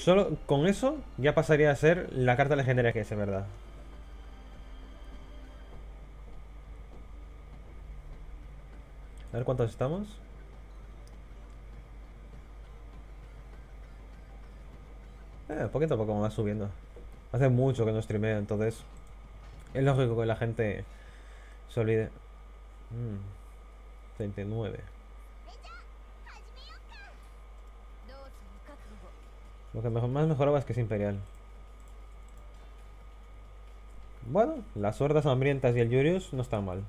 Solo con eso ya pasaría a ser la carta legendaria que es, verdad. A ver cuántos estamos. Eh, poquito a poco va subiendo. Hace mucho que no streameo, entonces es lógico que la gente se olvide. Mm, 39. Lo que mejor, más mejoraba es que es imperial. Bueno, las hordas hambrientas y el Yurius no están mal.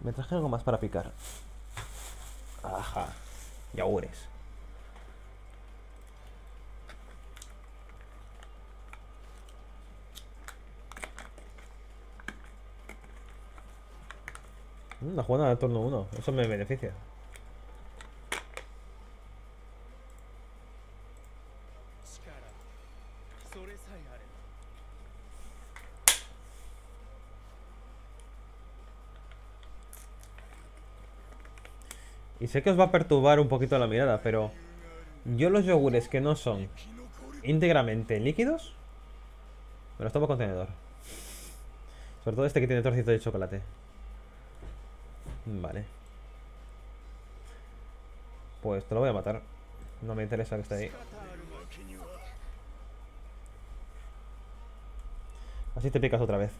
Me traje algo más para picar. Ajá. Yagures. La jugada de turno 1. Eso me beneficia. Y sé que os va a perturbar un poquito la mirada, pero... Yo los yogures que no son íntegramente líquidos, me los tomo con tenedor. Sobre todo este que tiene trocito de chocolate. Vale. Pues te lo voy a matar. No me interesa que esté ahí. Así te picas otra vez.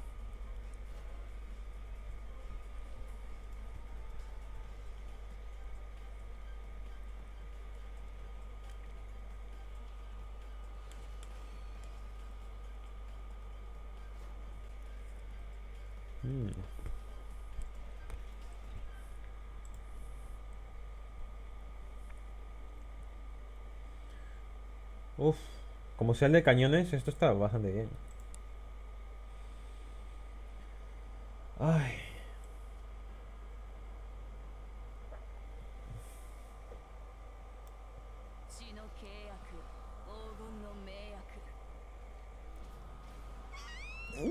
Mm. Uf, como sea el de cañones, esto está bastante bien. Ay.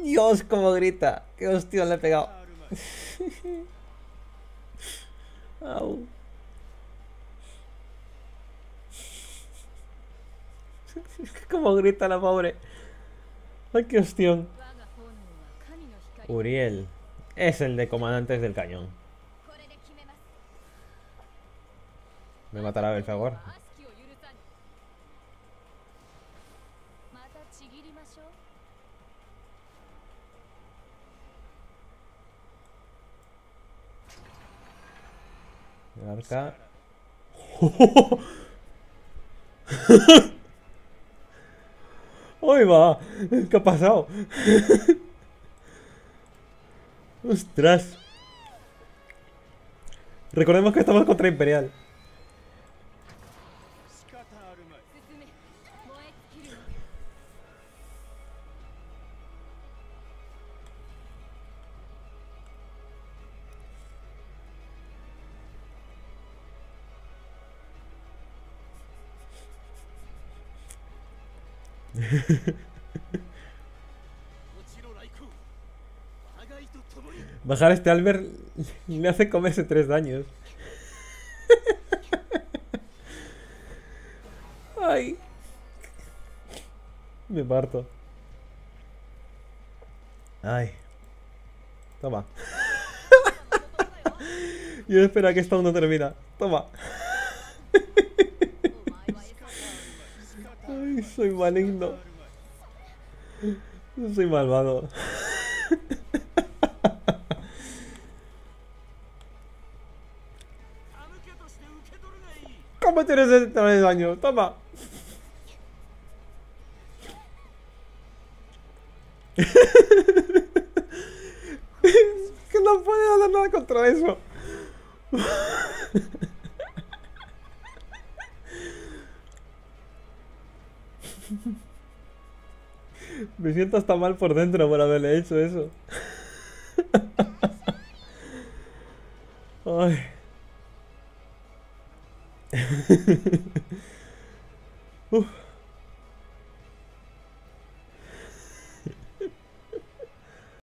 Dios, como grita. Qué hostión le he pegado. Au. como grita la pobre. Ay, qué hostión. Uriel. Es el de comandantes del cañón. Me matará el favor. El arca. Va! ¿Qué ha pasado? ¡Ostras! Recordemos que estamos contra Imperial. Bajar este Albert le hace comerse tres daños. Ay. Me parto. Ay. Toma. Yo espero que esta aún no termina. Toma. Ay, soy maligno. Soy malvado. ¿Cómo tienes ese tres daño? Toma. que no puede hacer nada contra eso. Me siento hasta mal por dentro por haberle hecho eso. Ay. Uf.